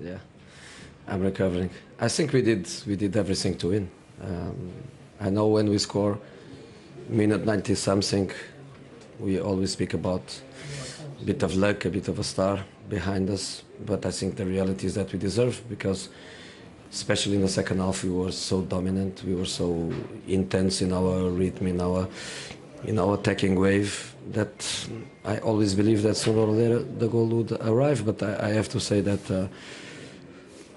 Yeah, I'm recovering. I think we did we did everything to win. Um, I know when we score, minute 90 something, we always speak about a bit of luck, a bit of a star behind us. But I think the reality is that we deserve because, especially in the second half, we were so dominant. We were so intense in our rhythm, in our in our attacking wave that I always believe that sooner or later the goal would arrive. But I, I have to say that. Uh,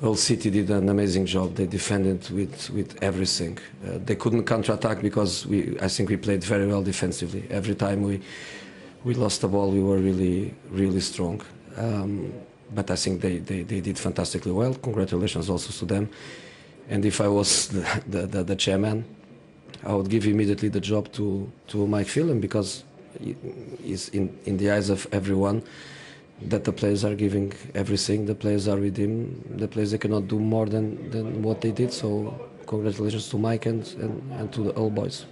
well, City did an amazing job. They defended with, with everything. Uh, they couldn't counter-attack because we, I think we played very well defensively. Every time we, we lost the ball, we were really, really strong. Um, but I think they, they, they did fantastically well. Congratulations also to them. And if I was the, the, the, the chairman, I would give immediately the job to, to Mike Phelan because he's in, in the eyes of everyone that the players are giving everything. The players are with him. The players they cannot do more than, than what they did. So congratulations to Mike and, and, and to the old boys.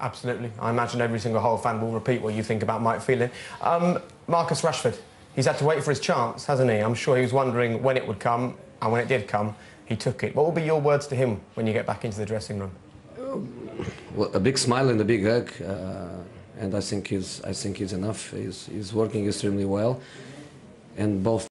Absolutely. I imagine every single Hull fan will repeat what you think about Mike Phelan. Um, Marcus Rashford, he's had to wait for his chance, hasn't he? I'm sure he was wondering when it would come, and when it did come, he took it. What will be your words to him when you get back into the dressing room? Well, a big smile and a big hug, uh, and I think he's I think he's enough. He's, he's working extremely well, and both